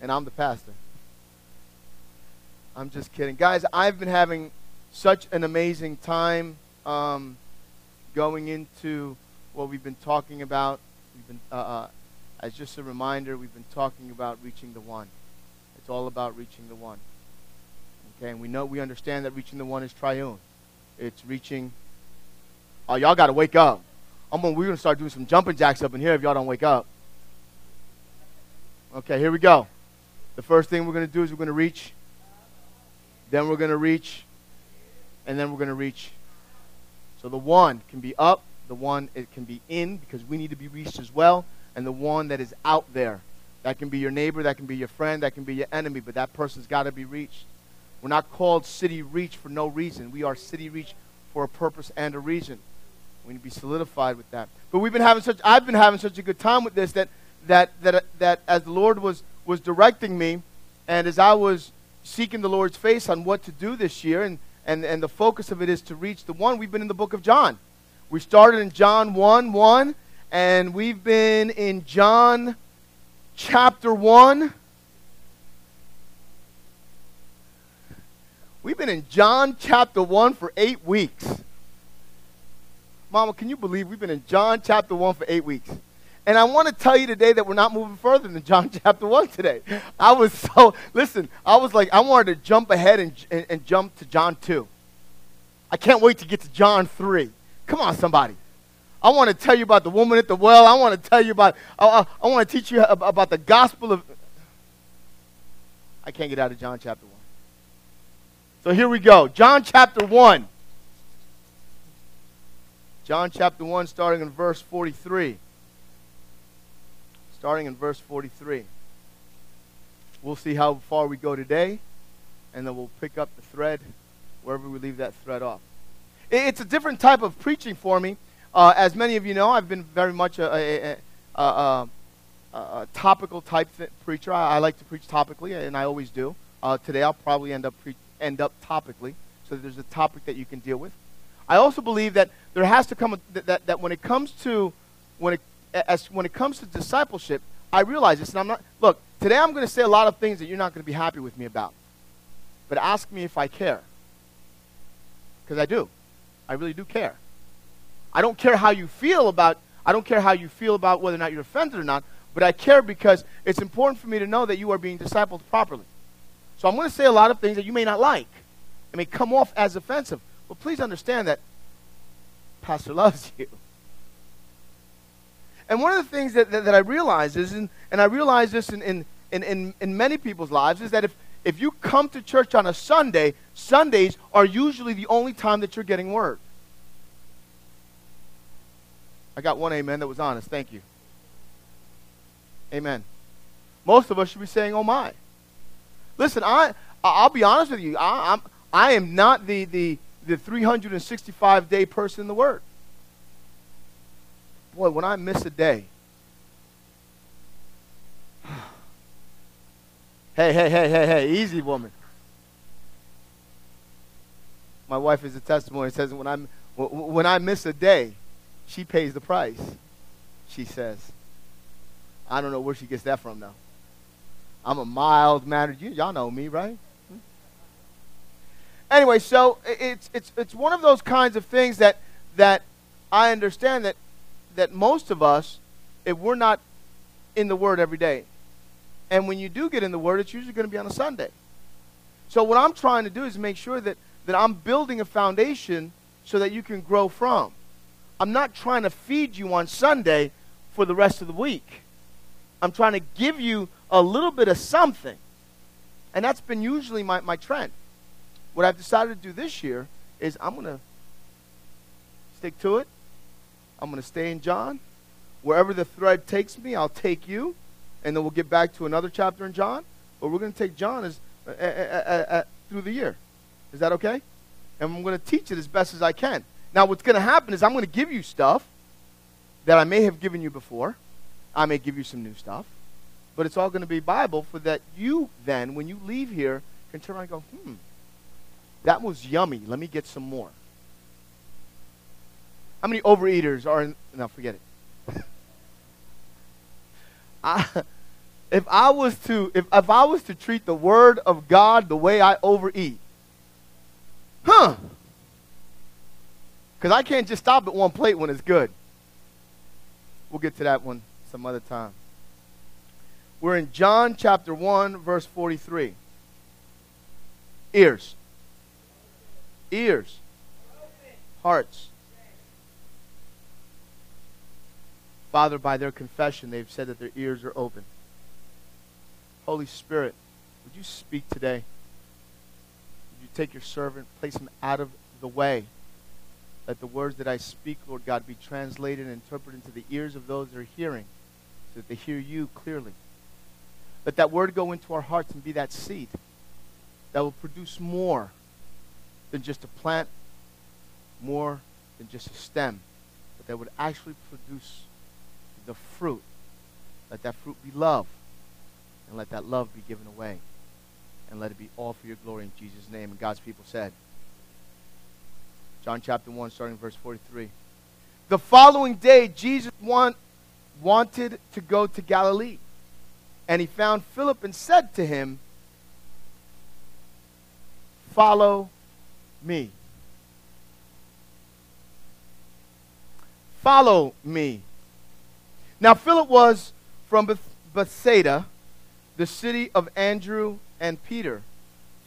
and I'm the pastor. I'm just kidding. Guys, I've been having such an amazing time um, going into what we've been talking about. We've been, uh, uh, as just a reminder, we've been talking about reaching the one. It's all about reaching the one. Okay, and we know, we understand that reaching the one is triune. It's reaching. Oh, y'all got to wake up. I'm gonna, we're going to start doing some jumping jacks up in here if y'all don't wake up. Okay, here we go. The first thing we're going to do is we're going to reach. Then we're going to reach. And then we're going to reach. So the one can be up. The one it can be in because we need to be reached as well. And the one that is out there. That can be your neighbor. That can be your friend. That can be your enemy. But that person's got to be reached. We're not called City Reach for no reason. We are City Reach for a purpose and a reason. We need to be solidified with that. But we've been having such I've been having such a good time with this that that that that as the Lord was was directing me and as I was seeking the Lord's face on what to do this year and and, and the focus of it is to reach the one. We've been in the book of John. We started in John 1 1, and we've been in John chapter 1 We've been in John chapter 1 for eight weeks. Mama, can you believe we've been in John chapter 1 for eight weeks? And I want to tell you today that we're not moving further than John chapter 1 today. I was so, listen, I was like, I wanted to jump ahead and, and, and jump to John 2. I can't wait to get to John 3. Come on, somebody. I want to tell you about the woman at the well. I want to tell you about, I, I, I want to teach you about the gospel of. I can't get out of John chapter 1. So here we go. John chapter 1. John chapter 1, starting in verse 43. Starting in verse 43. We'll see how far we go today, and then we'll pick up the thread wherever we leave that thread off. It's a different type of preaching for me. Uh, as many of you know, I've been very much a, a, a, a, a topical type preacher. I, I, like to preach topically, and I always do. Uh, today I'll probably end up preaching end up topically, so there's a topic that you can deal with. I also believe that there has to come a, that, that, that when it comes to when it as when it comes to discipleship, I realize this, and I'm not. Look, today I'm going to say a lot of things that you're not going to be happy with me about, but ask me if I care, because I do. I really do care. I don't care how you feel about. I don't care how you feel about whether or not you're offended or not, but I care because it's important for me to know that you are being discipled properly. So I'm going to say a lot of things that you may not like. It may come off as offensive. But please understand that Pastor loves you. And one of the things that, that, that I realize is, in, and I realize this in, in, in, in many people's lives, is that if, if you come to church on a Sunday, Sundays are usually the only time that you're getting word. I got one amen that was honest. Thank you. Amen. Most of us should be saying, oh my. Listen, I I'll be honest with you. I, I'm I am not the the the 365 day person in the Word. Boy, when I miss a day, hey, hey, hey, hey, hey, easy woman. My wife is a testimony. Says when I when I miss a day, she pays the price. She says. I don't know where she gets that from though. I'm a mild mannered. You, y'all know me, right? Hmm? Anyway, so it's it's it's one of those kinds of things that that I understand that that most of us, if we're not in the Word every day, and when you do get in the Word, it's usually going to be on a Sunday. So what I'm trying to do is make sure that that I'm building a foundation so that you can grow from. I'm not trying to feed you on Sunday for the rest of the week. I'm trying to give you a little bit of something. And that's been usually my, my trend. What I've decided to do this year is I'm going to stick to it. I'm going to stay in John. Wherever the thread takes me, I'll take you. And then we'll get back to another chapter in John. But we're going to take John as, uh, uh, uh, through the year. Is that okay? And I'm going to teach it as best as I can. Now, what's going to happen is I'm going to give you stuff that I may have given you before. I may give you some new stuff but it's all going to be Bible for that you then, when you leave here, can turn around and go, hmm, that was yummy. Let me get some more. How many overeaters are in? No, forget it. I, if I was to if, if I was to treat the word of God the way I overeat, huh? Because I can't just stop at one plate when it's good. We'll get to that one some other time. We're in John chapter 1, verse 43. Ears. Ears. Hearts. Father, by their confession, they've said that their ears are open. Holy Spirit, would you speak today? Would you take your servant, place him out of the way? Let the words that I speak, Lord God, be translated and interpreted into the ears of those that are hearing, so that they hear you clearly. Let that word go into our hearts and be that seed that will produce more than just a plant, more than just a stem, but that would actually produce the fruit. Let that fruit be love. And let that love be given away. And let it be all for your glory in Jesus' name. And God's people said. John chapter 1, starting verse 43. The following day, Jesus want, wanted to go to Galilee. And he found Philip and said to him, Follow me. Follow me. Now, Philip was from Bethsaida, the city of Andrew and Peter.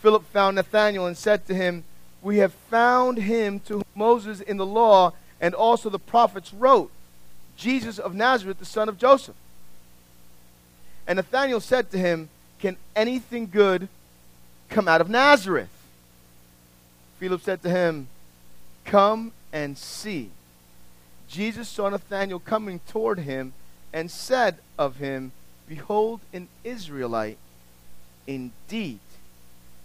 Philip found Nathanael and said to him, We have found him to whom Moses in the law and also the prophets wrote, Jesus of Nazareth, the son of Joseph. And Nathanael said to him, Can anything good come out of Nazareth? Philip said to him, Come and see. Jesus saw Nathanael coming toward him and said of him, Behold, an Israelite indeed,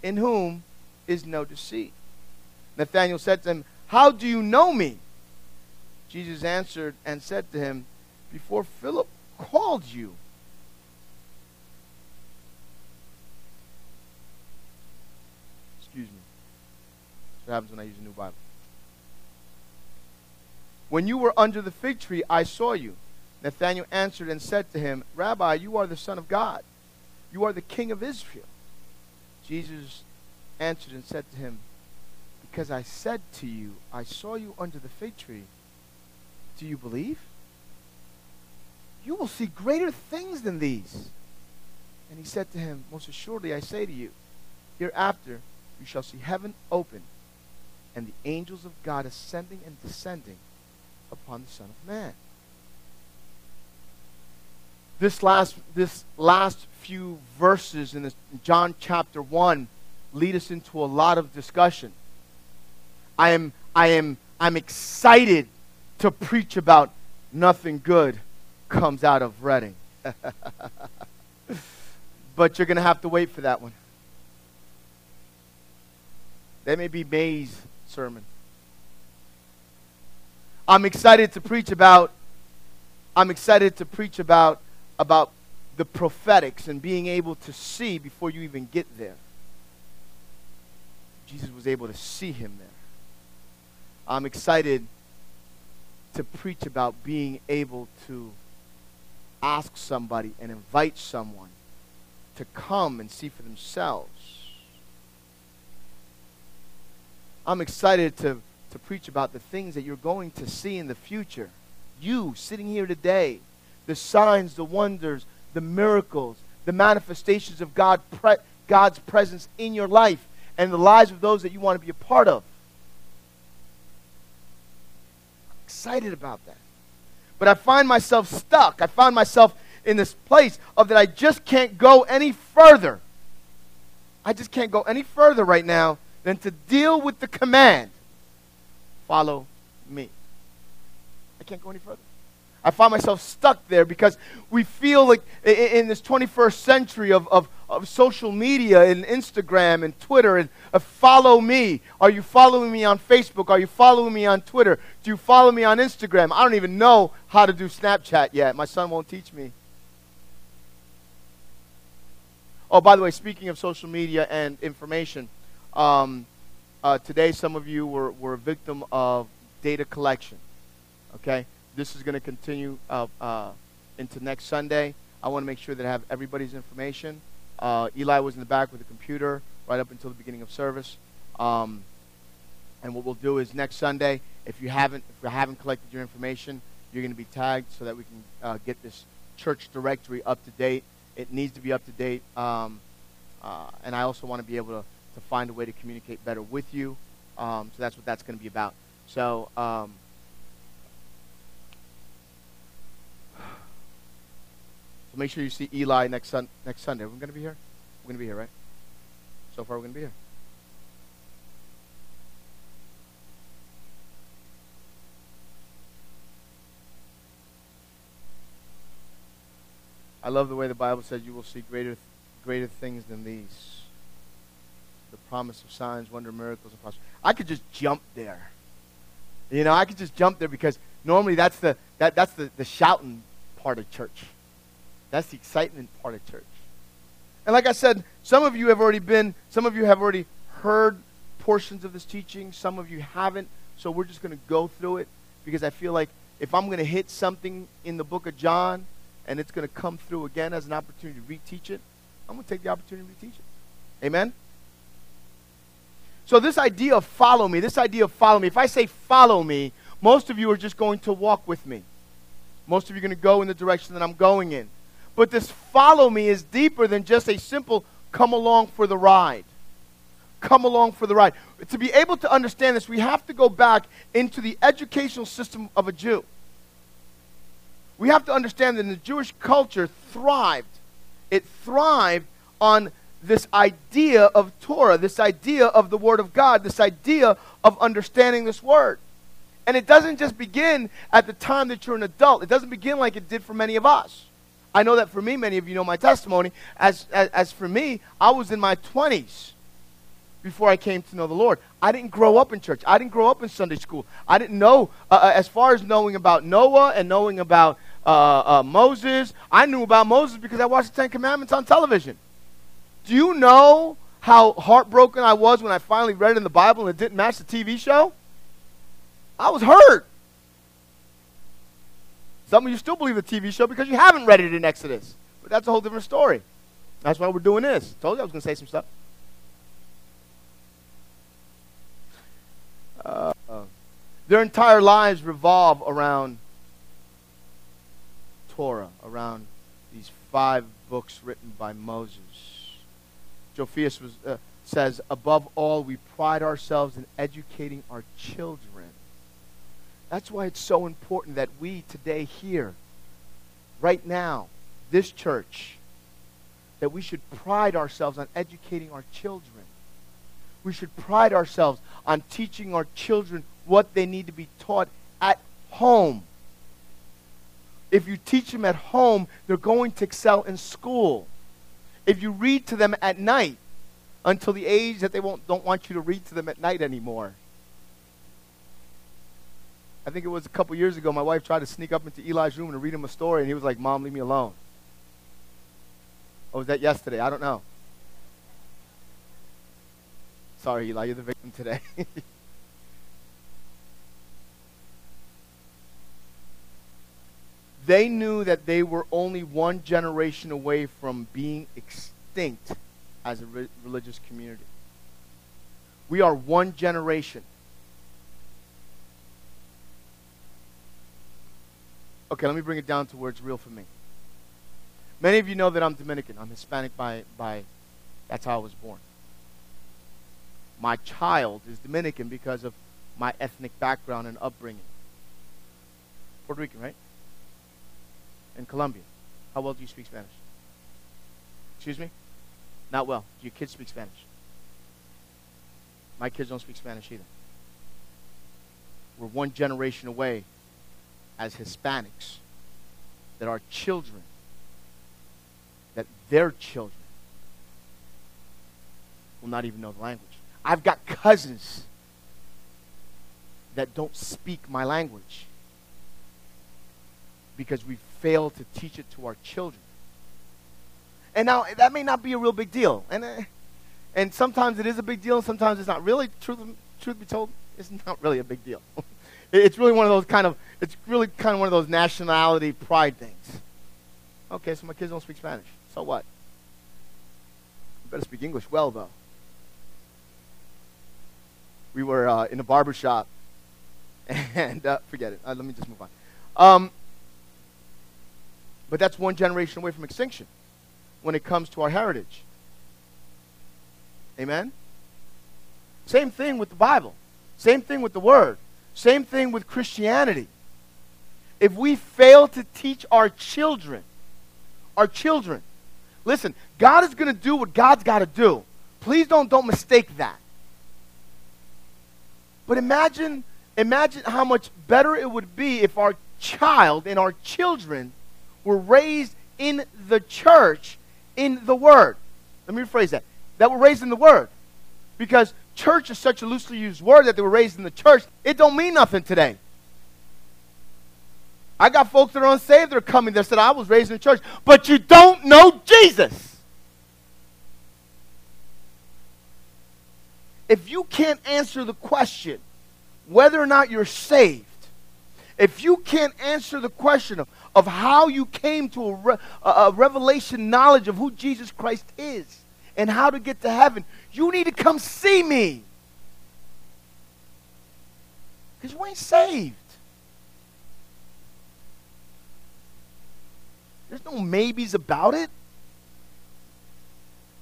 in whom is no deceit. Nathanael said to him, How do you know me? Jesus answered and said to him, Before Philip called you, excuse me. That's what happens when I use a new Bible. When you were under the fig tree, I saw you. Nathanael answered and said to him, Rabbi, you are the Son of God. You are the King of Israel. Jesus answered and said to him, Because I said to you, I saw you under the fig tree. Do you believe? You will see greater things than these. And he said to him, Most assuredly I say to you, hereafter you shall see heaven open and the angels of God ascending and descending upon the Son of Man this last this last few verses in this John chapter 1 lead us into a lot of discussion. I am I am I'm excited to preach about nothing good comes out of Reading. but you're going to have to wait for that one. That may be May's sermon. I'm excited to preach about I'm excited to preach about about the prophetics and being able to see before you even get there. Jesus was able to see him there. I'm excited to preach about being able to ask somebody and invite someone to come and see for themselves. I'm excited to, to preach about the things that you're going to see in the future. You sitting here today the signs, the wonders, the miracles, the manifestations of God, pre- God's presence in your life and the lives of those that you want to be a part of. I'm excited about that. But I find myself stuck. I find myself in this place of that I just can't go any further. I just can't go any further right now than to deal with the command follow me. I can't go any further. I find myself stuck there because we feel like in this 21st century of, of, of social media and Instagram and Twitter and uh, follow me. Are you following me on Facebook? Are you following me on Twitter? Do you follow me on Instagram? I don't even know how to do Snapchat yet. My son won't teach me. Oh, by the way, speaking of social media and information, um, uh, today some of you were, were a victim of data collection. Okay? This is going to continue uh, uh, into next Sunday. I want to make sure that I have everybody's information. Uh, Eli was in the back with a computer right up until the beginning of service. Um, and what we'll do is next Sunday, if you haven't if you haven't collected your information, you're going to be tagged so that we can uh, get this church directory up to date. It needs to be up to date, um, uh, and I also want to be able to, to find a way to communicate better with you. Um, so that's what that's going to be about. So. Um, so make sure you see Eli next sun- next Sunday. We're going to be here. We're going to be here, right? So far, we're going to be here. I love the way the Bible says you will see greater, greater things than these. The promise of signs, wonder, miracles, and prosperity. I could just jump there. You know, I could just jump there because normally that's the, that, that's the, the shouting part of church. That's the excitement part of church. And like I said, some of you have already been, some of you have already heard portions of this teaching. Some of you haven't. So we're just going to go through it because I feel like if I'm going to hit something in the book of John, and it's going to come through again as an opportunity to reteach it, I'm going to take the opportunity to reteach it. Amen? So, this idea of follow me, this idea of follow me, if I say follow me, most of you are just going to walk with me. Most of you are going to go in the direction that I'm going in. But this follow me is deeper than just a simple come along for the ride. Come along for the ride. To be able to understand this, we have to go back into the educational system of a Jew we have to understand that the Jewish culture thrived. It thrived on this idea of Torah, this idea of the Word of God, this idea of understanding this Word. And it doesn't just begin at the time that you're an adult. It doesn't begin like it did for many of us. I know that for me, many of you know my testimony. As, as, as for me, I was in my 20s before I came to know the Lord. I didn't grow up in church. I didn't grow up in Sunday school. I didn't know, uh, uh as far as knowing about Noah and knowing about uh, uh, Moses. I knew about Moses because I watched the Ten Commandments on television. Do you know how heartbroken I was when I finally read it in the Bible and it didn't match the TV show? I was hurt. Some of you still believe the TV show because you haven't read it in Exodus. But that's a whole different story. That's why we're doing this. Told you I was going to say some stuff. Uh, their entire lives revolve around Torah, around these five books written by Moses. Josephus was, uh, says, above all, we pride ourselves in educating our children. That's why it's so important that we today here, right now, this church, that we should pride ourselves on educating our children. We should pride ourselves on teaching our children what they need to be taught at home if you teach them at home, they're going to excel in school. If you read to them at night, until the age that they won't, don't want you to read to them at night anymore. I think it was a couple years ago, my wife tried to sneak up into Eli's room and read him a story, and he was like, Mom, leave me alone. Or was that yesterday? I don't know. Sorry, Eli, you're the victim today. They knew that they were only one generation away from being extinct as a re- religious community. We are one generation. Okay, let me bring it down to where it's real for me. Many of you know that I'm Dominican. I'm Hispanic by, by that's how I was born. My child is Dominican because of my ethnic background and upbringing. Puerto Rican, right? And Colombia. How well do you speak Spanish? Excuse me? Not well. Do your kids speak Spanish? My kids don't speak Spanish either. We're one generation away as Hispanics that our children, that their children, will not even know the language. I've got cousins that don't speak my language because we fail to teach it to our children. And now that may not be a real big deal, and uh, and sometimes it is a big deal, and sometimes it's not. Really, truth truth be told, it's not really a big deal. it's really one of those kind of it's really kind of one of those nationality pride things. Okay, so my kids don't speak Spanish. So what? Better speak English well, though. We were uh, in a barber shop, and uh, forget it. Uh, let me just move on. Um, but that's one generation away from extinction when it comes to our heritage. Amen? Same thing with the Bible. Same thing with the Word. Same thing with Christianity. If we fail to teach our children, our children, listen, God is going to do what God's got to do. Please don't, don't mistake that. But imagine, imagine how much better it would be if our child and our children were raised in the church in the Word. Let me rephrase that. That were raised in the Word. Because church is such a loosely used word that they were raised in the church, it don't mean nothing today. I got folks that are unsaved that are coming that said, I was raised in the church, but you don't know Jesus. If you can't answer the question whether or not you're saved, if you can't answer the question of, of how you came to a, re, a, a revelation knowledge of who Jesus Christ is and how to get to heaven, you need to come see me. Because you ain't saved. There's no maybes about it.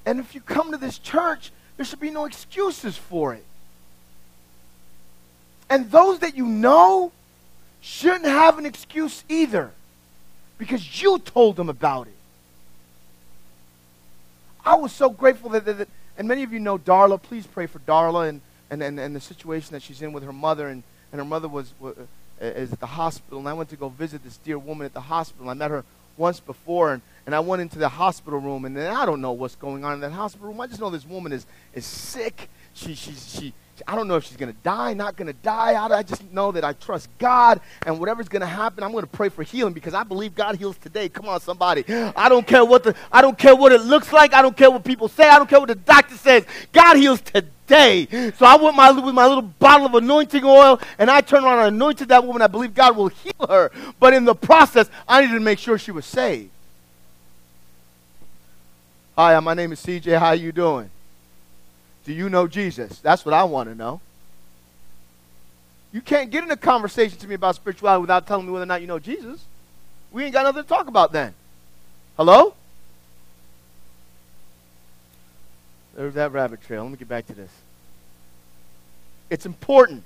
And if you come to this church, there should be no excuses for it. And those that you know shouldn't have an excuse either because you told them about it. I was so grateful that, that, that and many of you know Darla. Please pray for Darla and, and, and, and the situation that she's in with her mother. And, and her mother was, was uh, is at the hospital. And I went to go visit this dear woman at the hospital. I met her once before, and, and I went into the hospital room, and then I don't know what's going on in that hospital room. I just know this woman is, is sick. She, she, she, I don't know if she's going to die, not going to die. I, just know that I trust God, and whatever's going to happen, I'm going to pray for healing because I believe God heals today. Come on, somebody. I don't care what the, I don't care what it looks like. I don't care what people say. I don't care what the doctor says. God heals today. So I went my, with my little bottle of anointing oil, and I turned around and anointed that woman. I believe God will heal her. But in the process, I needed to make sure she was saved. Hi, my name is CJ. How are you doing? Do you know Jesus? That's what I want to know. You can't get in a conversation to me about spirituality without telling me whether or not you know Jesus. We ain't got nothing to talk about then. Hello? There's that rabbit trail. Let me get back to this. It's important.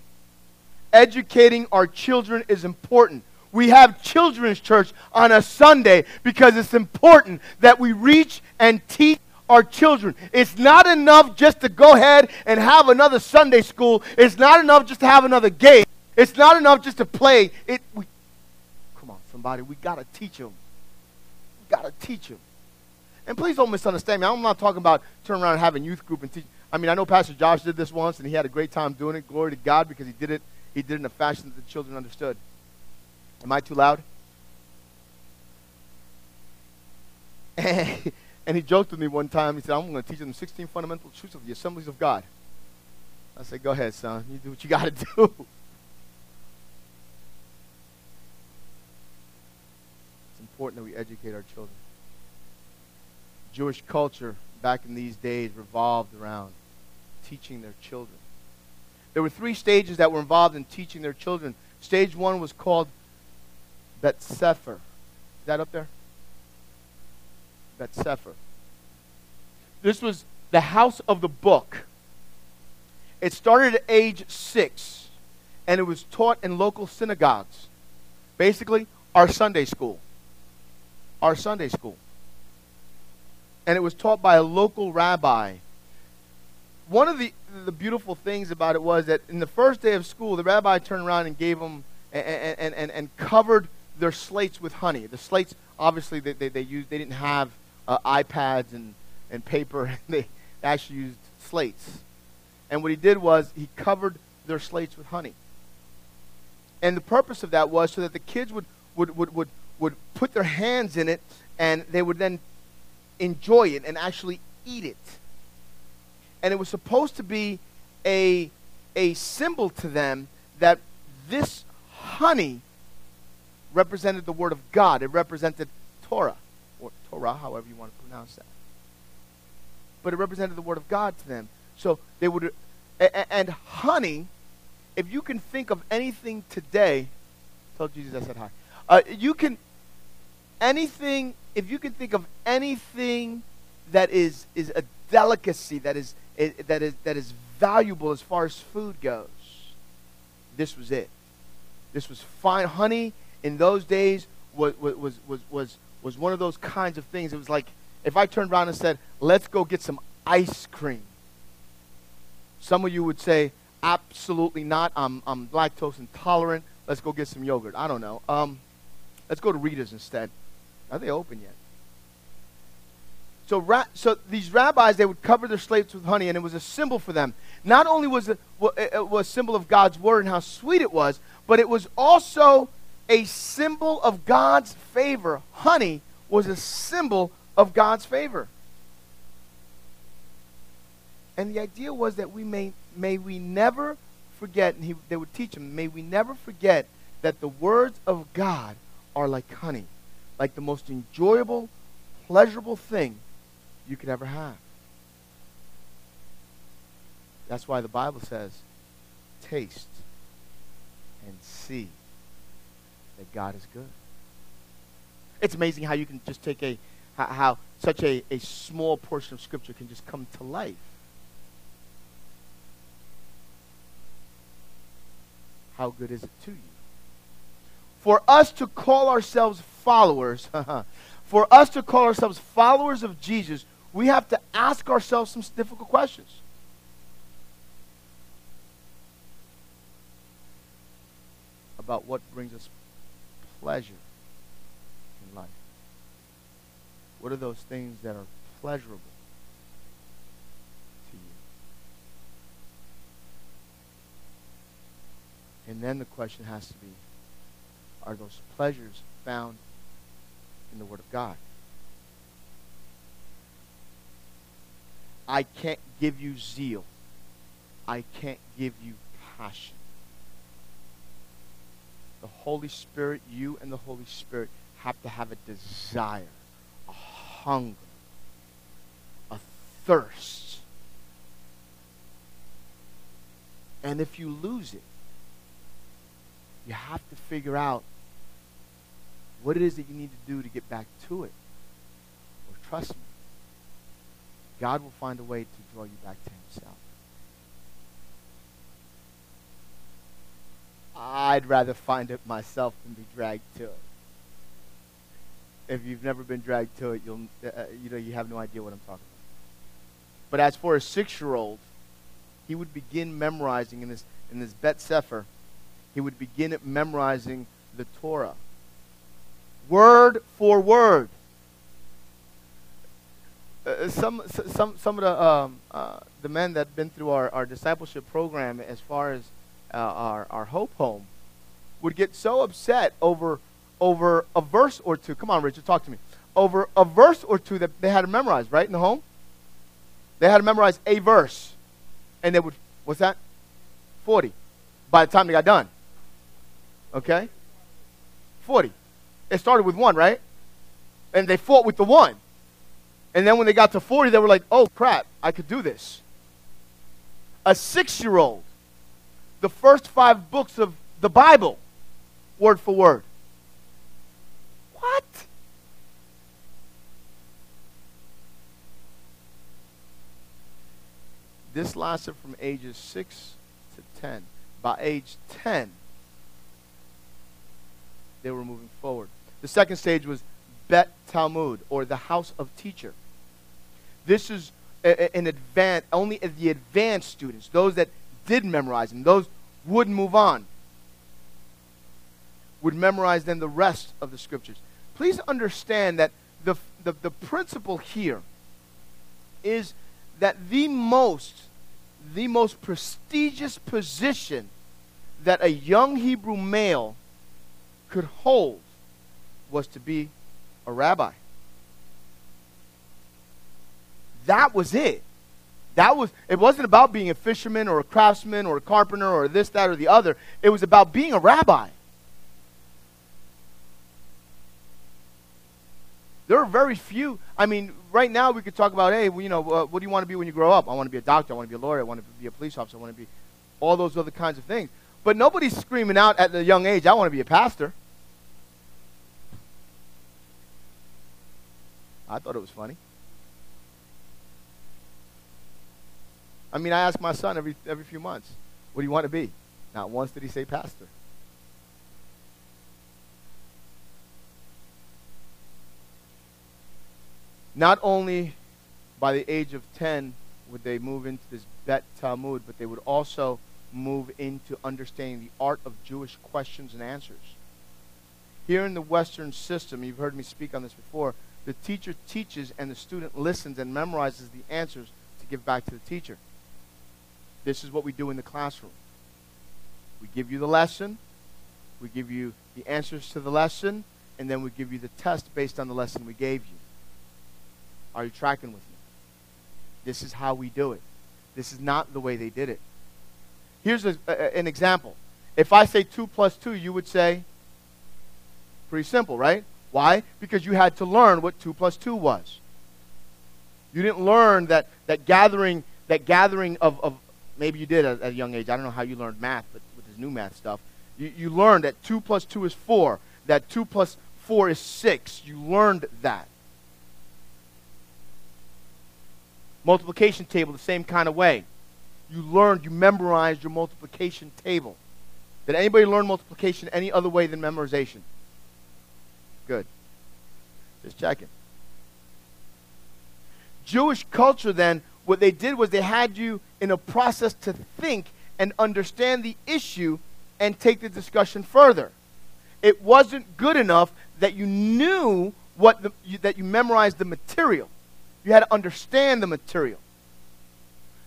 Educating our children is important. We have children's church on a Sunday because it's important that we reach and teach our children. It's not enough just to go ahead and have another Sunday school. It's not enough just to have another game. It's not enough just to play. It, we, come on, somebody. We got to teach them. We got to teach them. And please don't misunderstand me. I'm not talking about turning around and having youth group and teach. I mean, I know Pastor Josh did this once, and he had a great time doing it. Glory to God because he did it. He did it in a fashion that the children understood. Am I too loud? And he joked with me one time. He said, I'm going to teach them 16 fundamental truths of the assemblies of God. I said, Go ahead, son. You do what you got to do. It's important that we educate our children. Jewish culture back in these days revolved around teaching their children. There were three stages that were involved in teaching their children. Stage one was called Bet Sefer. Is that up there? Bet Sefer. This was the house of the book. It started at age six, and it was taught in local synagogues. Basically, our Sunday school. Our Sunday school. And it was taught by a local rabbi. One of the, the beautiful things about it was that in the first day of school, the rabbi turned around and gave them and, and, and, and covered their slates with honey. The slates, obviously, they, they, they, used, they didn't have uh, iPads and, and paper, and they actually used slates. And what he did was he covered their slates with honey. And the purpose of that was so that the kids would, would, would, would, would put their hands in it and they would then enjoy it and actually eat it. And it was supposed to be a, a symbol to them that this honey represented the Word of God, it represented Torah. Or Torah, however you want to pronounce that. But it represented the Word of God to them. So they would, and honey, if you can think of anything today, tell Jesus I said hi. Uh, you can, anything, if you can think of anything that is, is a delicacy, that is, that, is, that is valuable as far as food goes, this was it. This was fine. Honey in those days was, was, was, was, was one of those kinds of things. It was like if I turned around and said, let's go get some ice cream. Some of you would say, absolutely not. I'm, I'm lactose intolerant. Let's go get some yogurt. I don't know. Um, let's go to Rita's instead. Are they open yet? So, ra- so these rabbis, they would cover their slaves with honey, and it was a symbol for them. Not only was it, it was a symbol of God's word and how sweet it was, but it was also a symbol of God's favor. Honey was a symbol of God's favor. And the idea was that we may, may we never forget, and he, they would teach them, may we never forget that the words of God are like honey, like the most enjoyable, pleasurable thing you could ever have. That's why the Bible says, taste and see that God is good. It's amazing how you can just take a, how, such a, a small portion of Scripture can just come to life. How good is it to you? For us to call ourselves followers, for us to call ourselves followers of Jesus, we have to ask ourselves some difficult questions. About what brings us pleasure in life. What are those things that are pleasurable to you? And then the question has to be are those pleasures found in the Word of God? I can't give you zeal. I can't give you passion. The Holy Spirit, you and the Holy Spirit have to have a desire, a hunger, a thirst. And if you lose it, you have to figure out what it is that you need to do to get back to it. Or trust me, God will find a way to draw you back to himself. I'd rather find it myself than be dragged to it. If you've never been dragged to it, you'll uh, uh, you know you have no idea what I'm talking about. But as for a six-year-old, he would begin memorizing in this in this Bet Sefer. He would begin memorizing the Torah, word for word. Uh, some some some of the um, uh, the men that have been through our, our discipleship program as far as uh, our our hope home would get so upset over over a verse or two. Come on, Richard, talk to me. Over a verse or two that they had to memorize, right in the home. They had to memorize a verse, and they would what's that? Forty. By the time they got done. Okay. Forty. It started with one, right? And they fought with the one. And then when they got to 40, they were like, oh crap, I could do this. A six year old, the first five books of the Bible, word for word. What? This lasted from ages 6 to 10. By age 10, they were moving forward. The second stage was Bet Talmud, or the house of teacher. This is an advanced, only the advanced students, those that did memorize them, those would move on, would memorize then the rest of the scriptures. Please understand that the, the, the principle here is that the most, the most prestigious position that a young Hebrew male could hold was to be a rabbi. That was it. That was it wasn't about being a fisherman or a craftsman or a carpenter or this, that, or the other. It was about being a rabbi. There are very few. I mean, right now we could talk about, hey, well, you know, uh, what do you want to be when you grow up? I want to be a doctor. I want to be a lawyer. I want to be a police officer. I want to be all those other kinds of things. But nobody's screaming out at the young age, I want to be a pastor. I thought it was funny. I mean, I ask my son every, every few months, what do you want to be? Not once did he say pastor. Not only by the age of 10 would they move into this Bet Talmud, but they would also move into understanding the art of Jewish questions and answers. Here in the Western system, you've heard me speak on this before, the teacher teaches and the student listens and memorizes the answers to give back to the teacher. This is what we do in the classroom. We give you the lesson, we give you the answers to the lesson, and then we give you the test based on the lesson we gave you. Are you tracking with me? This is how we do it. This is not the way they did it. Here's a, a, an example. If I say 2 plus 2, you would say, pretty simple, right? Why? Because you had to learn what 2 plus 2 was. You didn't learn that, that gathering, that gathering of, of maybe you did at, at, a young age. I don't know how you learned math, but with this new math stuff, you, you learned that 2 plus 2 is 4, that 2 plus 4 is 6. You learned that. Multiplication table, the same kind of way. You learned, you memorized your multiplication table. Did anybody learn multiplication any other way than memorization? Good. Just checking. Jewish culture, then, what they did was they had you in a process to think and understand the issue and take the discussion further. It wasn't good enough that you knew what the, you, that you memorized the material. You had to understand the material.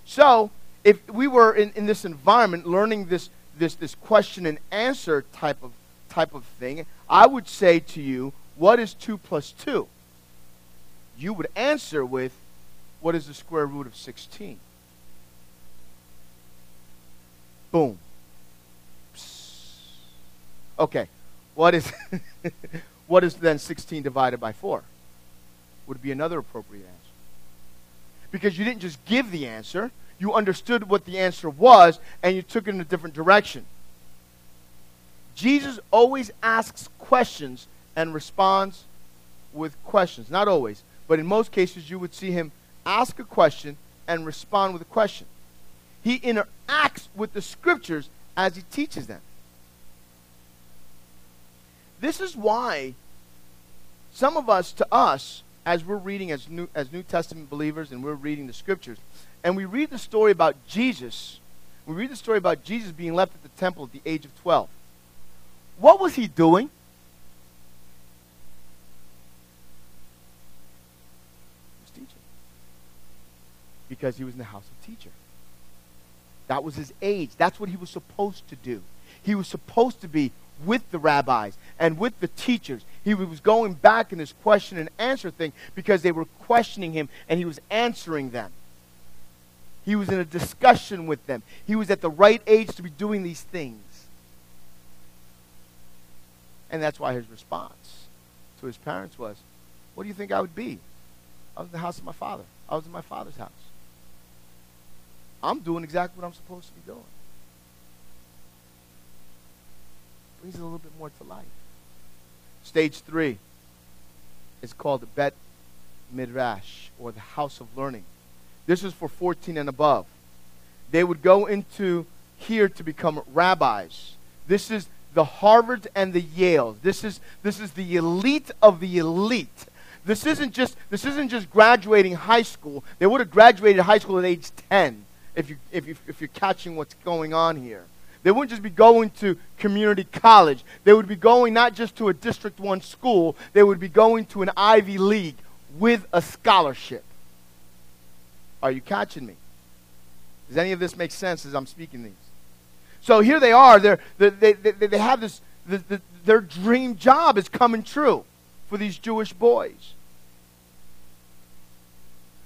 So, if we were in, in this environment learning this, this, this question and answer type of, type of thing, I would say to you, what is 2 plus 2? You would answer with, what is the square root of 16? Boom. Psst. Okay. What is what is then 16 divided by 4? Would be another appropriate answer because you didn't just give the answer, you understood what the answer was, and you took it in a different direction. Jesus always asks questions and responds with questions. Not always, but in most cases, you would see him ask a question and respond with a question. He interacts with the scriptures as he teaches them. This is why some of us, to us, as we're reading as New, as New Testament believers and we're reading the scriptures, and we read the story about Jesus, we read the story about Jesus being left at the temple at the age of 12. What was he doing? He was teaching. Because he was in the house of teacher. That was his age. That's what he was supposed to do. He was supposed to be with the rabbis and with the teachers. He was going back in this question and answer thing because they were questioning him and he was answering them. He was in a discussion with them. He was at the right age to be doing these things. And that's why his response to his parents was, What do you think I would be? I was in the house of my father. I was in my father's house. I'm doing exactly what I'm supposed to be doing. brings it a little bit more to life. Stage three is called the Bet Midrash, or the house of learning. This is for 14 and above. They would go into here to become rabbis. This is the Harvard and the Yale. This is, this is the elite of the elite. This isn't just this isn't just graduating high school. They would have graduated high school at age 10 if you if you if you're catching what's going on here. They wouldn't just be going to community college. They would be going not just to a District 1 school, they would be going to an Ivy League with a scholarship. Are you catching me? Does any of this make sense as I'm speaking these? So here they are. They're, they, they, they, they have this, the, the, their dream job is coming true for these Jewish boys.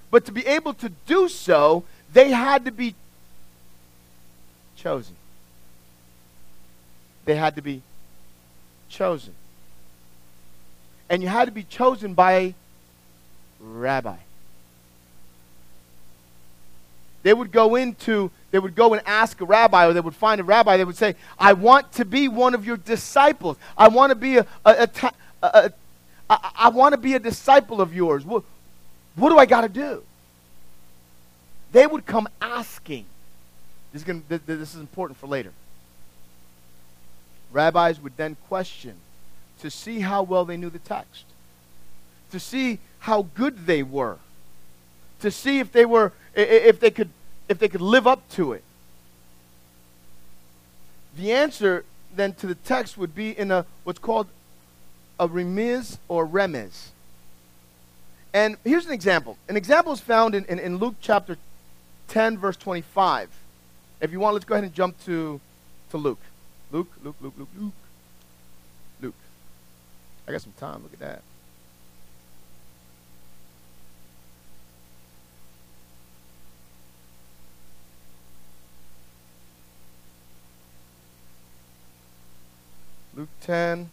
But to be able to do so, they had to be chosen. They had to be chosen. And you had to be chosen by a Rabbi. They would go into, they would go and ask a rabbi, or they would find a rabbi. They would say, I want to be one of your disciples. I want to be a, a, a, a I, I want to be a disciple of yours. What, what do I got to do? They would come asking. This is, gonna, this is important for later. Rabbis would then question to see how well they knew the text, to see how good they were, to see if they were if they could if they could live up to it. The answer then to the text would be in a what's called a remiz or remez. And here's an example. An example is found in, in, in Luke chapter 10, verse 25. If you want, let's go ahead and jump to, to Luke. Luke, Luke, Luke, Luke, Luke. Luke. I got some time. Look at that. Luke 10.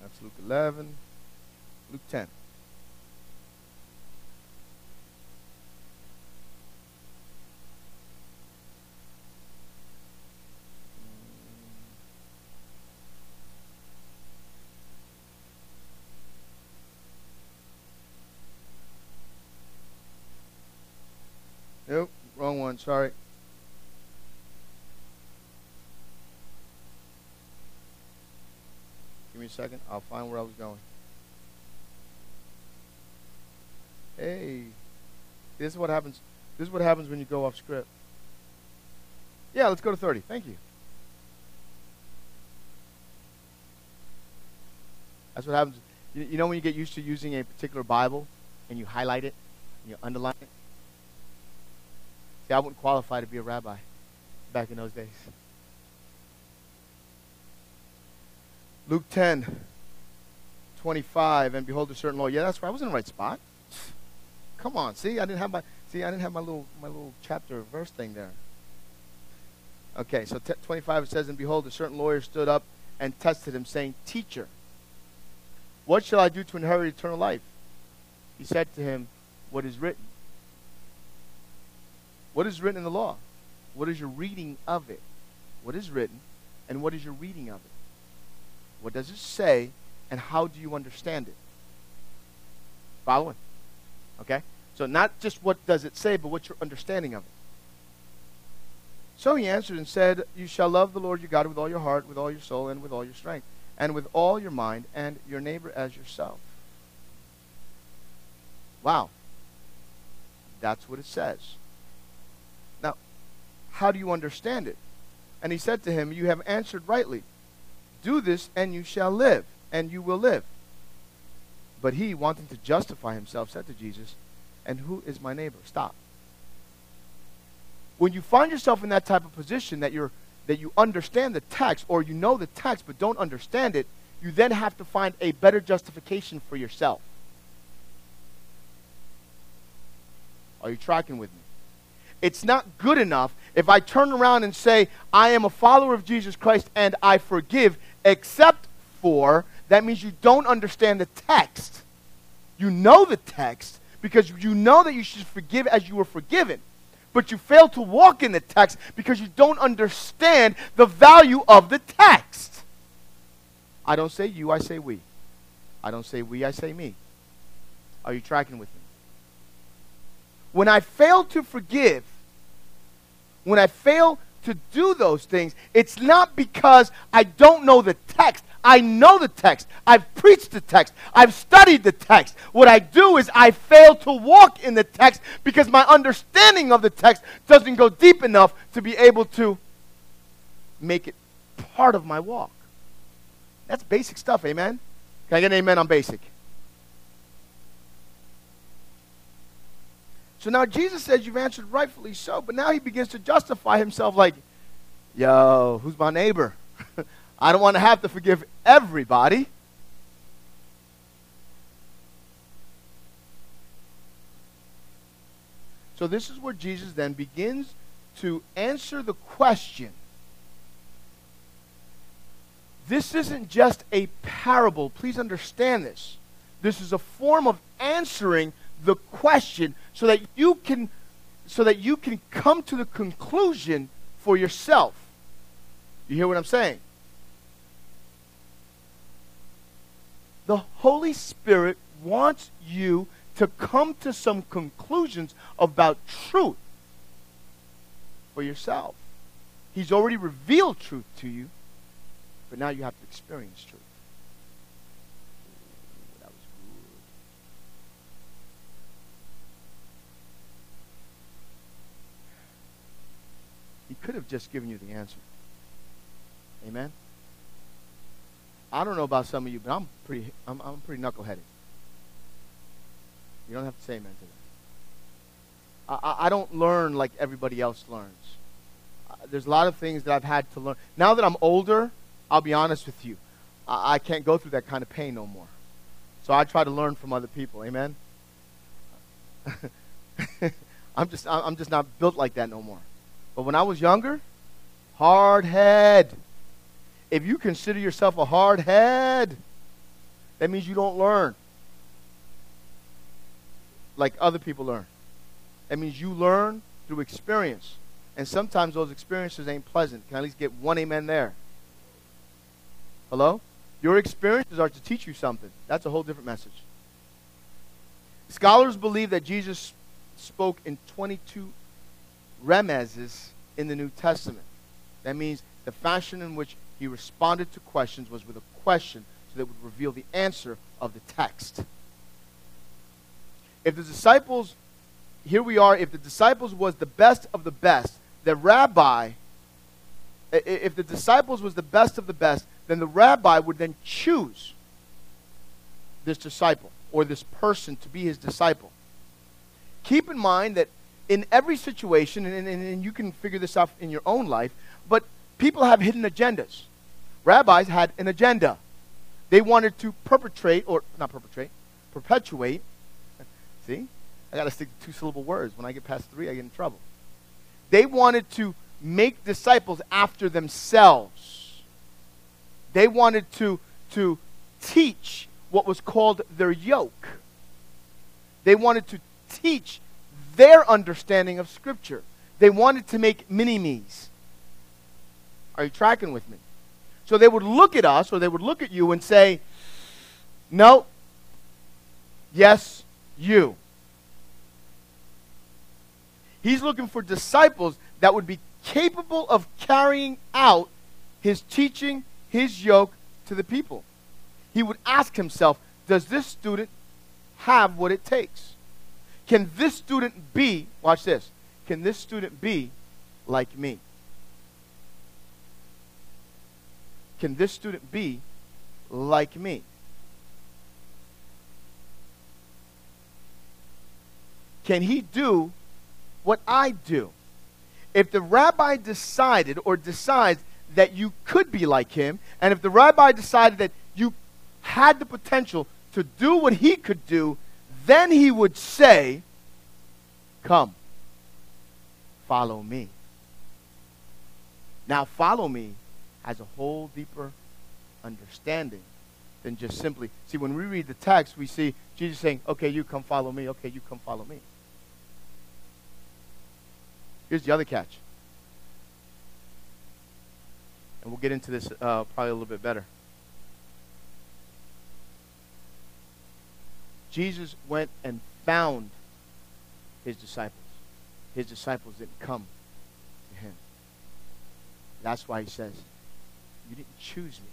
That's Luke 11. Luke 10. Nope, wrong one, sorry. Give me a second. I'll find where I was going. Hey, this is what happens. This is what happens when you go off script. Yeah, let's go to 30. Thank you. That's what happens. You, you know when you get used to using a particular Bible and you highlight it and you underline it? See, I wouldn't qualify to be a rabbi back in those days. Luke 10, 25, and behold a certain law. Yeah, that's right. I was in the right spot. Come on, see, I didn't have my see, I didn't have my little my little chapter verse thing there. Okay, so t- 25 it says, and behold, a certain lawyer stood up and tested him, saying, Teacher, what shall I do to inherit eternal life? He said to him, What is written? What is written in the law? What is your reading of it? What is written, and what is your reading of it? What does it say, and how do you understand it? Following? Okay? So not just what does it say, but what's your understanding of it. So he answered and said, You shall love the Lord your God with all your heart, with all your soul, and with all your strength, and with all your mind, and your neighbor as yourself. Wow. That's what it says. How do you understand it? And he said to him, You have answered rightly. Do this, and you shall live, and you will live. But he, wanting to justify himself, said to Jesus, And who is my neighbor? Stop. When you find yourself in that type of position that you're that you understand the text or you know the text but don't understand it, you then have to find a better justification for yourself. Are you tracking with me? It's not good enough if I turn around and say, I am a follower of Jesus Christ and I forgive, except for, that means you don't understand the text. You know the text because you know that you should forgive as you were forgiven. But you fail to walk in the text because you don't understand the value of the text. I don't say you, I say we. I don't say we, I say me. Are you tracking with me? When I fail to forgive, when I fail to do those things, it's not because I don't know the text. I know the text. I've preached the text. I've studied the text. What I do is I fail to walk in the text because my understanding of the text doesn't go deep enough to be able to make it part of my walk. That's basic stuff, amen? Can I get an amen on basic? So now Jesus says you've answered rightfully so, but now he begins to justify himself like, yo, who's my neighbor? I don't want to have to forgive everybody. So this is where Jesus then begins to answer the question. This isn't just a parable. Please understand this. This is a form of answering the question so that you can so that you can come to the conclusion for yourself. You hear what I'm saying? The Holy Spirit wants you to come to some conclusions about truth for yourself. He's already revealed truth to you, but now you have to experience truth. That was good. Could have just given you the answer. Amen. I don't know about some of you, but I'm pretty I'm, I'm pretty knuckleheaded. You don't have to say amen to that. I, I don't learn like everybody else learns. There's a lot of things that I've had to learn. Now that I'm older, I'll be honest with you, I, I can't go through that kind of pain no more. So I try to learn from other people. Amen. I'm just I'm just not built like that no more. But when I was younger, hard head. If you consider yourself a hard head, that means you don't learn like other people learn. That means you learn through experience. And sometimes those experiences ain't pleasant. Can I at least get one amen there? Hello? Your experiences are to teach you something. That's a whole different message. Scholars believe that Jesus spoke in 22 remezes in the New Testament. That means the fashion in which he responded to questions was with a question so that would reveal the answer of the text if the disciples, here we are, if the disciples was the best of the best, the rabbi, if the disciples was the best of the best, then the rabbi would then choose this disciple or this person to be his disciple. Keep in mind that in every situation, and, and, and you can figure this out in your own life, but people have hidden agendas. Rabbis had an agenda. They wanted to perpetrate, or not perpetrate, perpetuate See? I got to stick to two syllable words. When I get past three, I get in trouble. They wanted to make disciples after themselves. They wanted to, to teach what was called their yoke. They wanted to teach their understanding of Scripture. They wanted to make mini me's. Are you tracking with me? So they would look at us or they would look at you and say, No, yes, you. He's looking for disciples that would be capable of carrying out his teaching, his yoke to the people. He would ask himself, does this student have what it takes? Can this student be, watch this, can this student be like me? Can this student be like me? Can he do what I do? If the rabbi decided or decides that you could be like him, and if the rabbi decided that you had the potential to do what he could do, then he would say, Come, follow me. Now, follow me has a whole deeper understanding than just simply. See, when we read the text, we see Jesus saying, Okay, you come follow me. Okay, you come follow me. Here's the other catch. And we'll get into this uh, probably a little bit better. Jesus went and found his disciples. His disciples didn't come to him. That's why he says, You didn't choose me,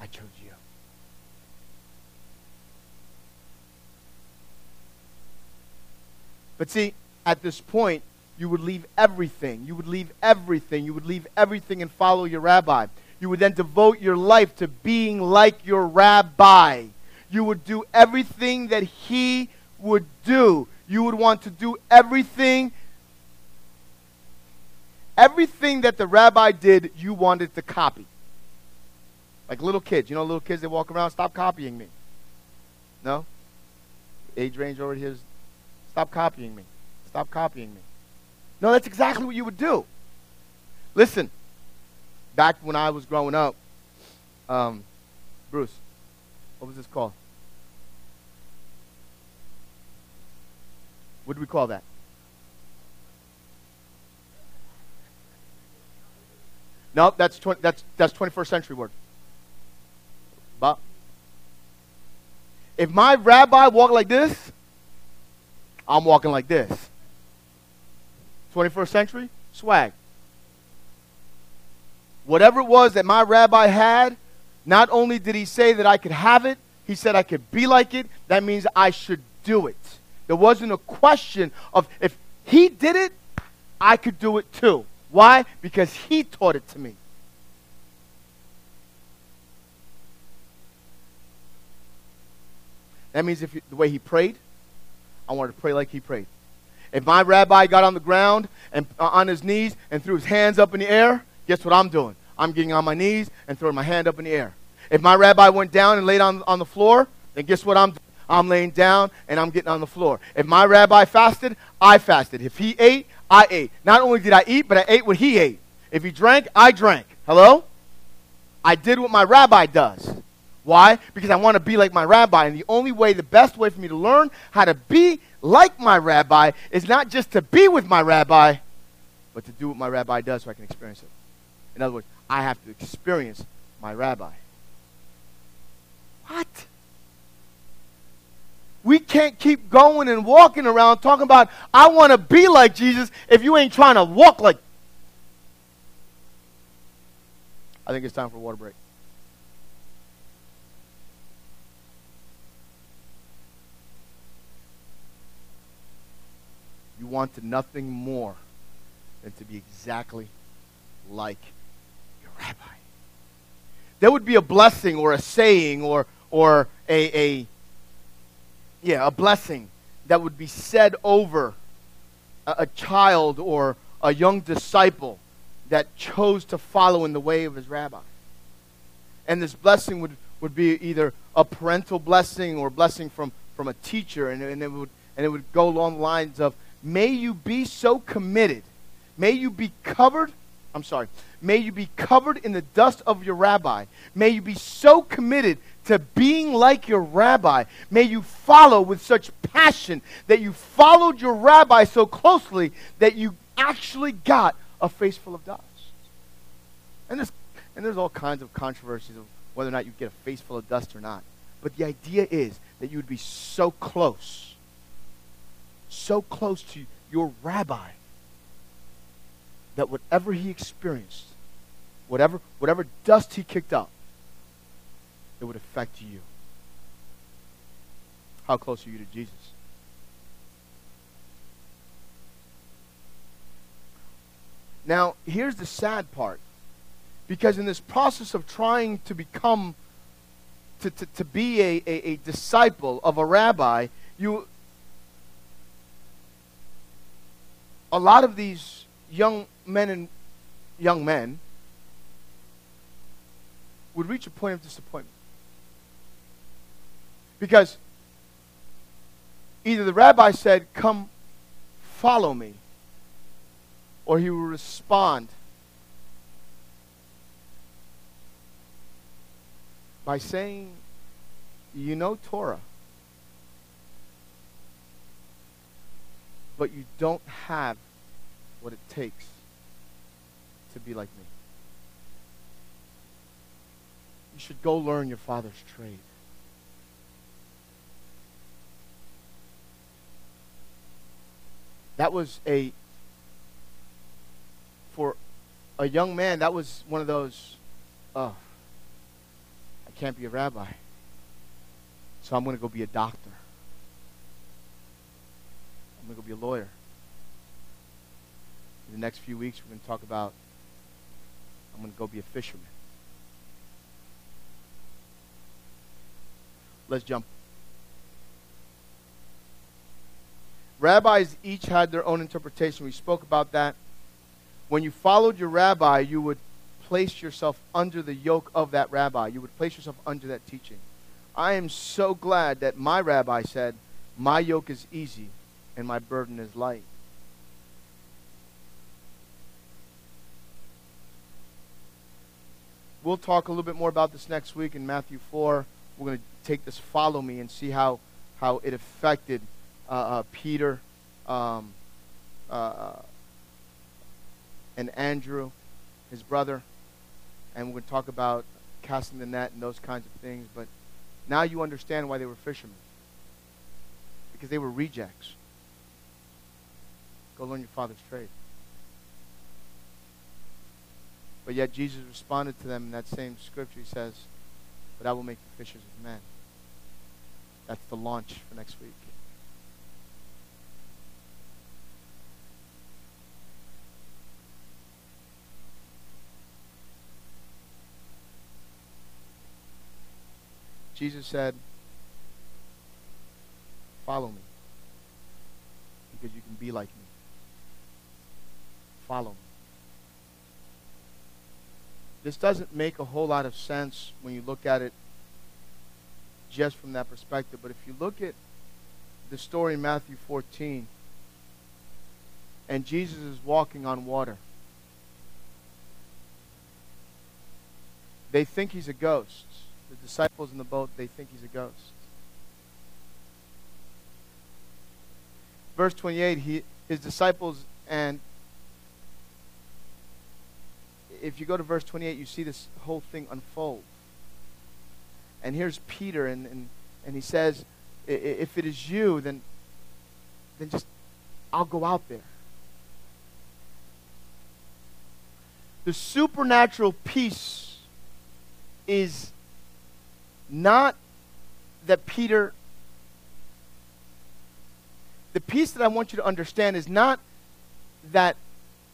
I chose you. But see, at this point, you would leave everything. You would leave everything. You would leave everything and follow your rabbi. You would then devote your life to being like your rabbi. You would do everything that he would do. You would want to do everything everything that the rabbi did, you wanted to copy. Like little kids. You know little kids that walk around, stop copying me. No? Age range over here is stop copying me. Stop copying me. No, that's exactly what you would do. Listen, back when I was growing up, um, Bruce, what was this called? What do we call that? No, that's, 20, that's, that's 21st century word. But if my rabbi walked like this, I'm walking like this. 21st century, swag. Whatever it was that my rabbi had, not only did he say that I could have it, he said I could be like it. That means I should do it. There wasn't a question of if he did it, I could do it too. Why? Because he taught it to me. That means if you, the way he prayed, I wanted to pray like he prayed. If my rabbi got on the ground and uh, on his knees and threw his hands up in the air, guess what I'm doing? I'm getting on my knees and throwing my hand up in the air. If my rabbi went down and laid on, on the floor, then guess what I'm doing? I'm laying down and I'm getting on the floor. If my rabbi fasted, I fasted. If he ate, I ate. Not only did I eat, but I ate what he ate. If he drank, I drank. Hello? I did what my rabbi does. Why? Because I want to be like my rabbi. And the only way, the best way for me to learn how to be like my rabbi is not just to be with my rabbi, but to do what my rabbi does so I can experience it. In other words, I have to experience my rabbi. What? We can't keep going and walking around talking about, I want to be like Jesus if you ain't trying to walk like. I think it's time for a water break. You wanted nothing more than to be exactly like your rabbi. There would be a blessing or a saying or, or a, a, yeah, a blessing that would be said over a, a child or a young disciple that chose to follow in the way of his rabbi. And this blessing would, would be either a parental blessing or blessing from, from a teacher, and, and, it would, and it would go along the lines of May you be so committed. May you be covered. I'm sorry. May you be covered in the dust of your rabbi. May you be so committed to being like your rabbi. May you follow with such passion that you followed your rabbi so closely that you actually got a face full of dust. And there's, and there's all kinds of controversies of whether or not you get a face full of dust or not. But the idea is that you would be so close so close to your rabbi that whatever he experienced, whatever, whatever dust he kicked up, it would affect you. How close are you to Jesus? Now, here's the sad part. Because in this process of trying to become, to, to, to be a, a, a disciple of a rabbi, you, a lot of these young men and young men would reach a point of disappointment. Because either the rabbi said, Come follow me, or he will respond by saying, You know Torah. but you don't have what it takes to be like me. You should go learn your father's trade. That was a, for a young man, that was one of those, oh, I can't be a rabbi, so I'm going to go be a doctor. I'm going to go be a lawyer. In the next few weeks, we're going to talk about I'm going to go be a fisherman. Let's jump. Rabbis each had their own interpretation. We spoke about that. When you followed your rabbi, you would place yourself under the yoke of that rabbi. You would place yourself under that teaching. I am so glad that my rabbi said, My yoke is easy and my burden is light. We'll talk a little bit more about this next week in Matthew 4. We're going to take this follow me and see how, how it affected uh, uh, Peter um, uh, and Andrew, his brother, and we're going to talk about casting the net and those kinds of things. But now you understand why they were fishermen. Because they were rejects. Go learn your father's trade. But yet Jesus responded to them in that same scripture. He says, But I will make you fishers of men. That's the launch for next week. Jesus said, Follow me. Because you can be like me. Follow me. This doesn't make a whole lot of sense when you look at it just from that perspective. But if you look at the story in Matthew 14, and Jesus is walking on water, they think he's a ghost. The disciples in the boat, they think he's a ghost. Verse 28, he, his disciples, and if you go to verse 28, you see this whole thing unfold. And here's Peter, and, and, and he says, If it is you, then, then just, I'll go out there. The supernatural peace is not that Peter, the piece that I want you to understand is not that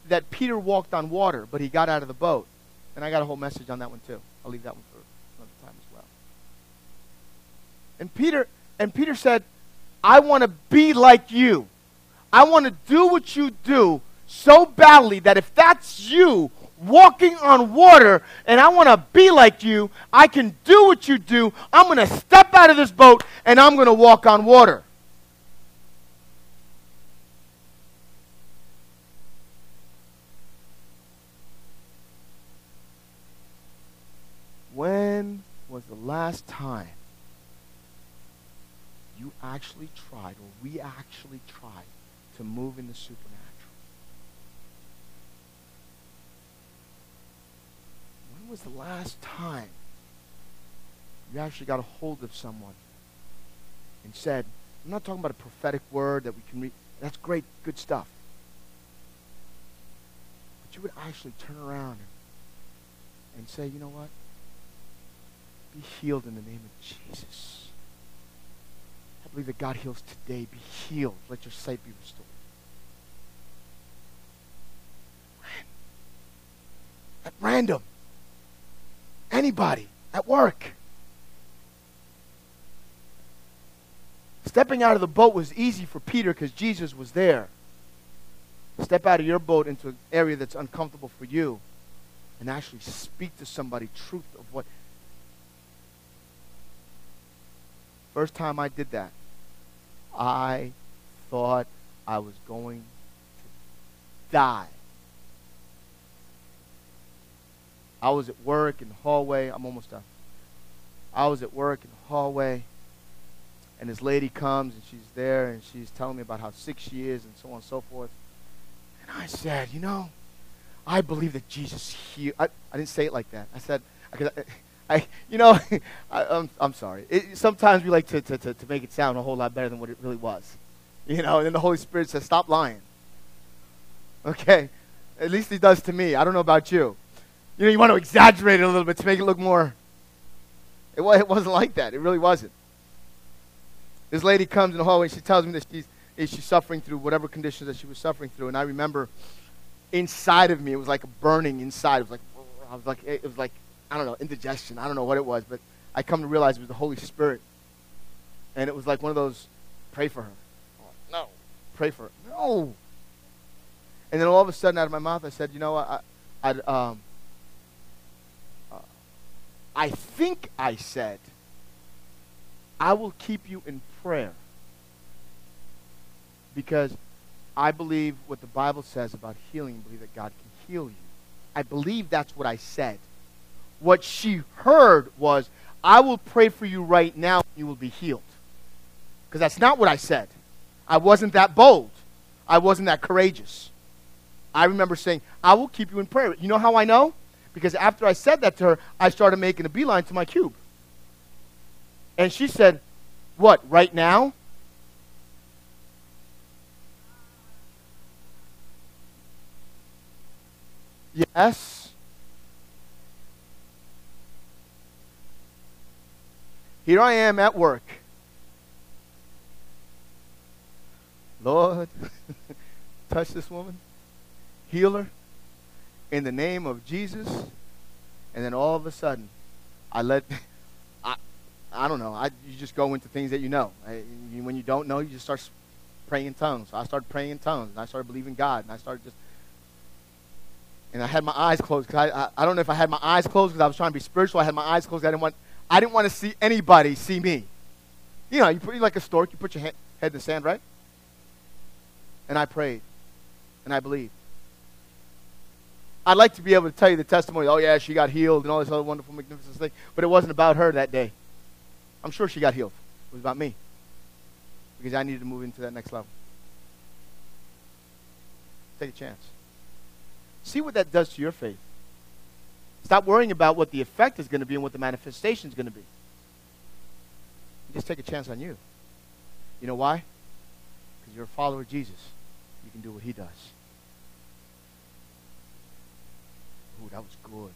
that Peter walked on water, but he got out of the boat. And I got a whole message on that one too. I'll leave that one for another time as well. And Peter and Peter said, I want to be like you. I want to do what you do so badly that if that's you, walking on water and I want to be like you, I can do what you do. I'm going to step out of this boat and I'm going to walk on water. When was the last time you actually tried, or we actually tried, to move in the supernatural? Was the last time you actually got a hold of someone and said, I'm not talking about a prophetic word that we can read. That's great, good stuff. But you would actually turn around and say, you know what? Be healed in the name of Jesus. I believe that God heals today. Be healed. Let your sight be restored. At random. Anybody at work. Stepping out of the boat was easy for Peter because Jesus was there. Step out of your boat into an area that's uncomfortable for you and actually speak to somebody truth of what. First time I did that, I thought I was going to die. I was at work in the hallway. I'm almost done. I was at work in the hallway, and this lady comes and she's there and she's telling me about how sick she is and so on and so forth. And I said, you know, I believe that Jesus healed. I, I didn't say it like that. I said, I, I you know, I, am I'm, I'm sorry. It, sometimes we like to, to, to, to make it sound a whole lot better than what it really was. You know, and then the Holy Spirit says, stop lying. Okay? At least he does to me. I don't know about you. You know, you want to exaggerate it a little bit to make it look more. It, it wasn't like that. It really wasn't. This lady comes in the hallway and she tells me that she's, she's suffering through whatever conditions that she was suffering through. And I remember inside of me, it was like a burning inside. It was like, I was like, it was like, I don't know, indigestion. I don't know what it was, but I come to realize it was the Holy Spirit. And it was like one of those, pray for her. No. Pray for her. No. And then all of a sudden, out of my mouth, I said, you know, I, I, um, I think I said, I will keep you in prayer. Because I believe what the Bible says about healing, believe that God can heal you. I believe that's what I said. What she heard was, I will pray for you right now, and you will be healed. Because that's not what I said. I wasn't that bold. I wasn't that courageous. I remember saying, I will keep you in prayer. You know how I know? Because after I said that to her, I started making a beeline to my cube. And she said, What, right now? Yes. Here I am at work. Lord, touch this woman, heal her in the name of Jesus. And then all of a sudden, I let, I, I don't know, I, you just go into things that you know. I, you, when you don't know, you just start praying in tongues. So I started praying in tongues, and I started believing God, and I started just, and I had my eyes closed because I, I, I don't know if I had my eyes closed because I was trying to be spiritual. I had my eyes closed. I didn't want, I didn't want to see anybody see me. You know, you put like a stork, you put your head, head in the sand, right? And I prayed, and I believed. I'd like to be able to tell you the testimony. Oh yeah, she got healed and all this other wonderful, magnificent thing. But it wasn't about her that day. I'm sure she got healed. It was about me because I needed to move into that next level. Take a chance. See what that does to your faith. Stop worrying about what the effect is going to be and what the manifestation is going to be. Just take a chance on you. You know why? Because you're a follower of Jesus. You can do what he does. Ooh, that was good.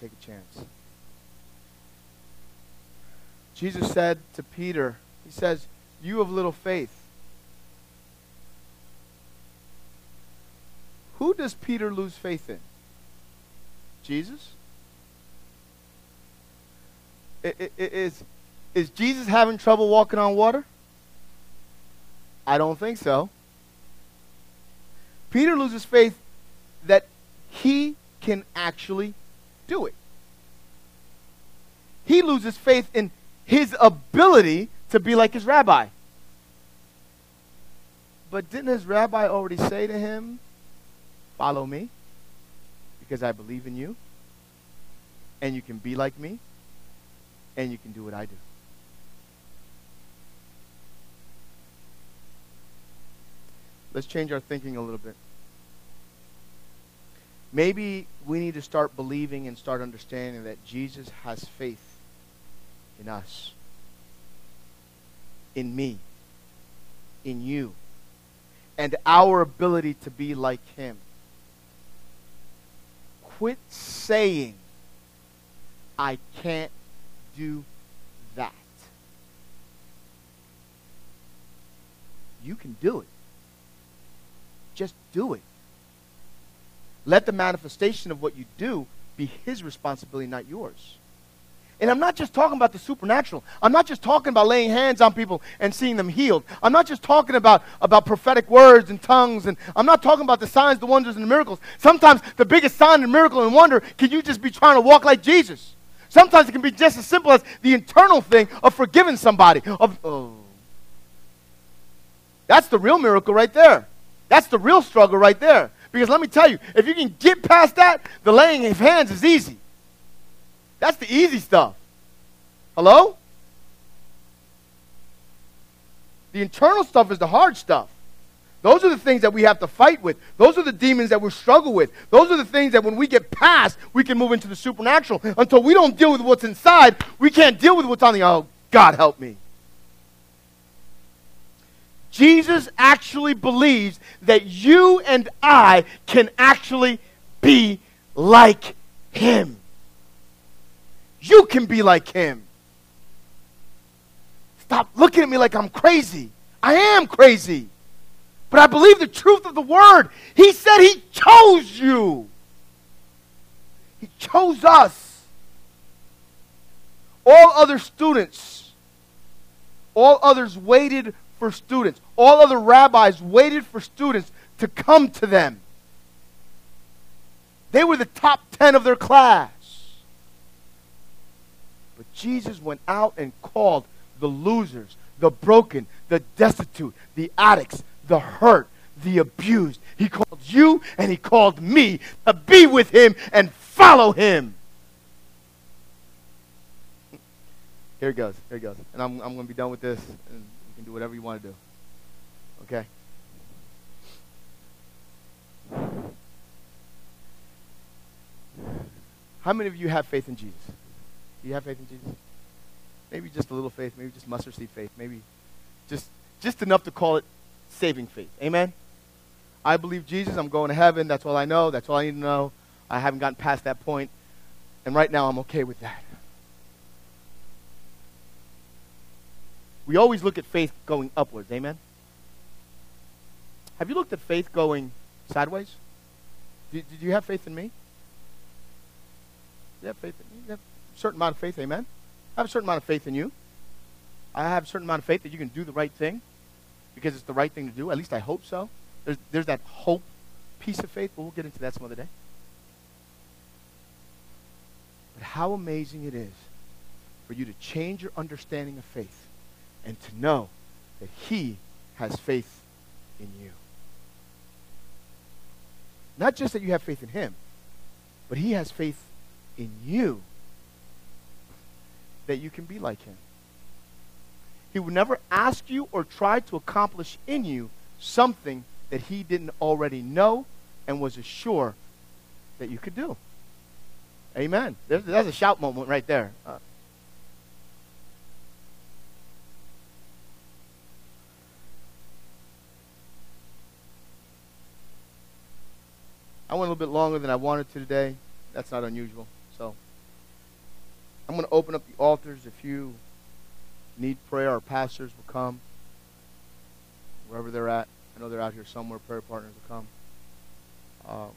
Take a chance. Jesus said to Peter, He says, You have little faith. Who does Peter lose faith in? Jesus? Is, is Jesus having trouble walking on water? I don't think so. Peter loses faith that he can actually do it. He loses faith in his ability to be like his rabbi. But didn't his rabbi already say to him, Follow me, because I believe in you, and you can be like me, and you can do what I do? Let's change our thinking a little bit. Maybe we need to start believing and start understanding that Jesus has faith in us, in me, in you, and our ability to be like Him. Quit saying, I can't do that. You can do it. Just do it. Let the manifestation of what you do be his responsibility, not yours. And I'm not just talking about the supernatural. I'm not just talking about laying hands on people and seeing them healed. I'm not just talking about, about prophetic words and tongues. And I'm not talking about the signs, the wonders, and the miracles. Sometimes the biggest sign and miracle and wonder can you just be trying to walk like Jesus. Sometimes it can be just as simple as the internal thing of forgiving somebody. Of, oh. That's the real miracle right there. That's the real struggle right there. Because let me tell you, if you can get past that, the laying of hands is easy. That's the easy stuff. Hello? The internal stuff is the hard stuff. Those are the things that we have to fight with. Those are the demons that we struggle with. Those are the things that when we get past, we can move into the supernatural. Until we don't deal with what's inside, we can't deal with what's on the oh, God help me. Jesus actually believes that you and I can actually be like him. You can be like him. Stop looking at me like I'm crazy. I am crazy. But I believe the truth of the word. He said he chose you. He chose us. All other students, all others waited for students. All other rabbis waited for students to come to them. They were the top 10 of their class. But Jesus went out and called the losers, the broken, the destitute, the addicts, the hurt, the abused. He called you and he called me to be with him and follow him. Here it goes. Here it goes. And I'm, I'm going to be done with this, you can do whatever you want to do. Okay? How many of you have faith in Jesus? Do you have faith in Jesus? Maybe just a little faith, maybe just mustard seed faith, maybe just just enough to call it saving faith. Amen. I believe Jesus, I'm going to heaven, that's all I know, that's all I need to know. I haven't gotten past that point, and right now I'm okay with that. We always look at faith going upwards. Amen. Have you looked at faith going sideways? Did you have faith in me? You have faith in me? You have a certain amount of faith, amen? I have a certain amount of faith in you. I have a certain amount of faith that you can do the right thing because it's the right thing to do. At least I hope so. There's, there's that hope piece of faith, but we'll get into that some other day. But how amazing it is for you to change your understanding of faith and to know that He has faith in you. Not just that you have faith in Him, but He has faith in you that you can be like him. He would never ask you or try to accomplish in you something that he didn't already know and was assured that you could do. Amen. That's a shout moment right there. Uh, A little bit longer than I wanted to today. That's not unusual. So I'm going to open up the altars. If you need prayer, our pastors will come wherever they're at. I know they're out here somewhere. Prayer partners will come. Um,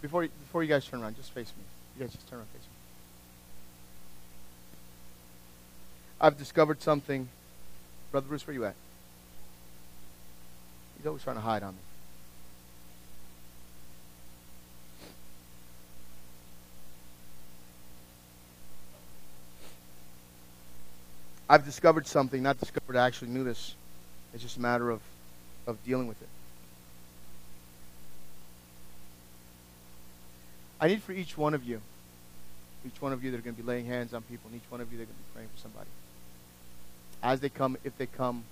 before, before you guys turn around, just face me. You guys just turn around, face me. I've discovered something. Brother Bruce, where you at? He's always trying to hide on me. I've discovered something, not discovered, I actually knew this. It's just a matter of, of dealing with it. I need for each one of you, each one of you that are going to be laying hands on people, and each one of you that are going to be praying for somebody as they come, if they come,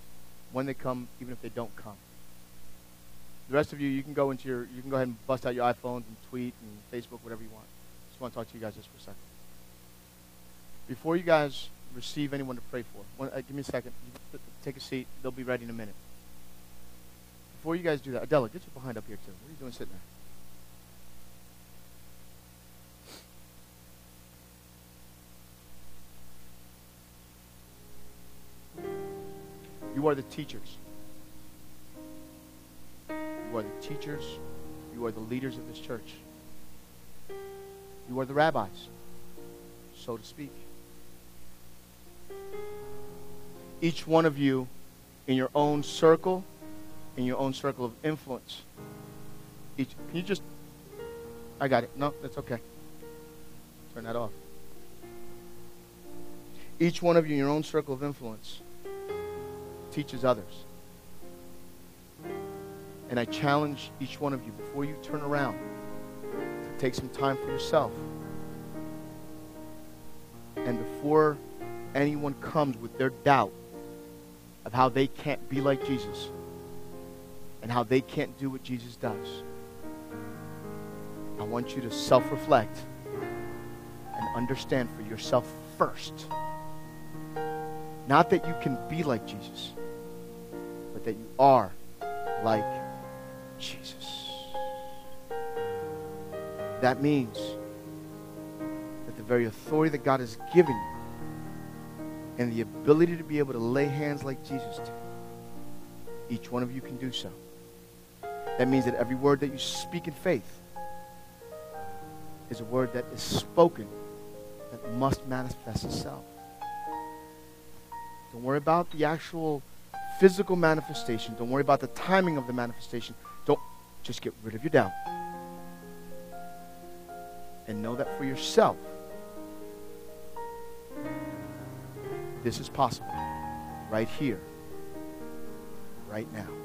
when they come, even if they don't come. The rest of you, you can go into your, you can go ahead and bust out your iPhones and tweet and Facebook, whatever you want. Just want to talk to you guys just for a second. Before you guys receive anyone to pray for, one, uh, give me a second. Take a seat. They'll be ready in a minute. Before you guys do that, Adela, get your behind up here too. What are you doing sitting there? You are the teachers. You are the teachers. You are the leaders of this church. You are the rabbis, so to speak. Each one of you in your own circle, in your own circle of influence. Each, can you just, I got it. No, that's okay. Turn that off. Each one of you in your own circle of influence teaches others. And I challenge each one of you before you turn around to take some time for yourself. And before anyone comes with their doubt of how they can't be like Jesus and how they can't do what Jesus does, I want you to self reflect and understand for yourself first. Not that you can be like Jesus, but that you are like Jesus. That means that the very authority that God has given you and the ability to be able to lay hands like Jesus did, each one of you can do so. That means that every word that you speak in faith is a word that is spoken that must manifest itself. Don't worry about the actual physical manifestation. Don't worry about the timing of the manifestation. Don't just get rid of your doubt. And know that for yourself, this is possible right here, right now.